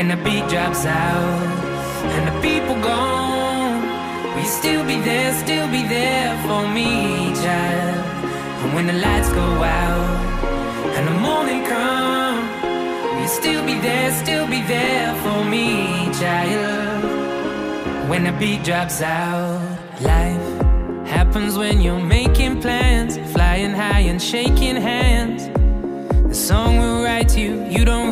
when the beat drops out and the people gone. Will you still be there, still be there for me, child? And when the lights go out and the morning comes, will you still be there, still be there for me, child? When the beat drops out, life happens when you're making plans, flying high and shaking hands. The song will write you, you don't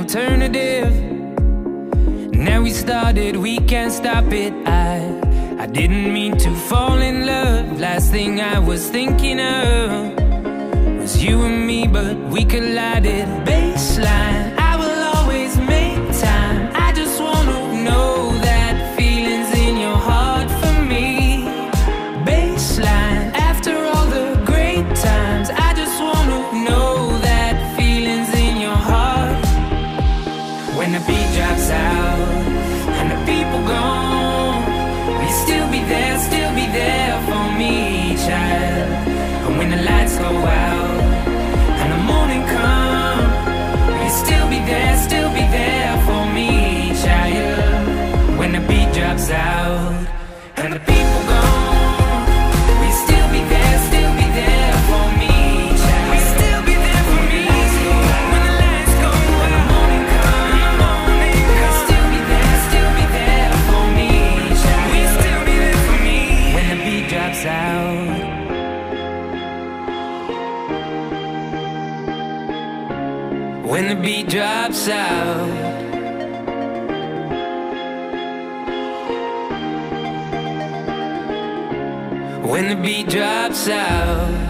alternative. Now we started, we can't stop it. I, I didn't mean to fall in love. Last thing I was thinking of Was you and me, but we collided. Baseline. lights out. When the beat drops out. When the beat drops out.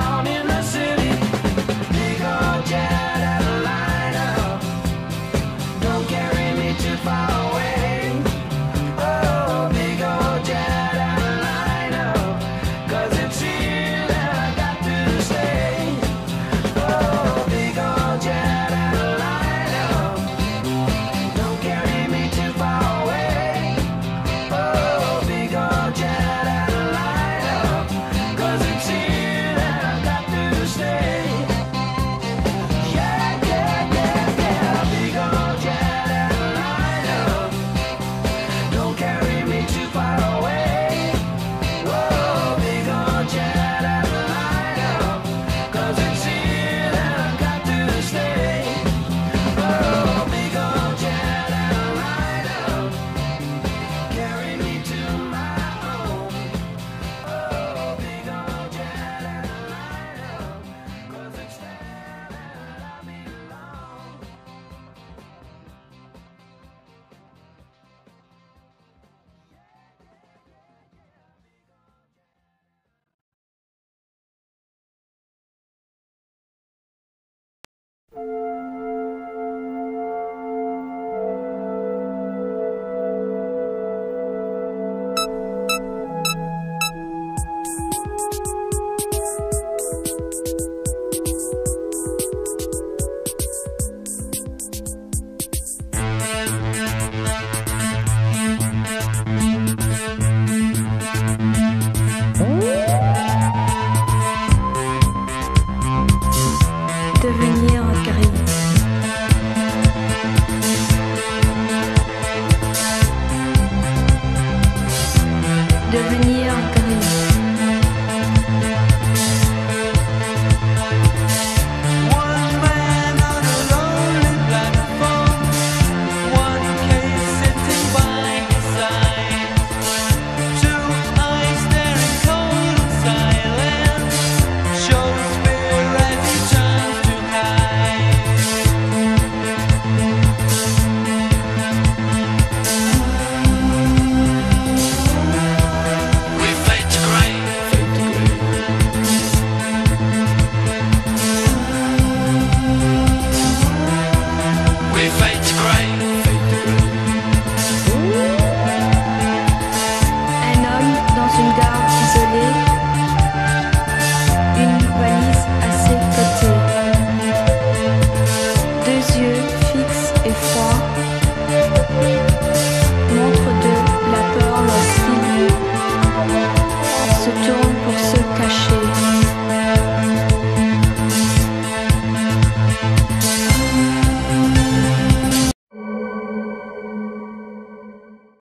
Devenir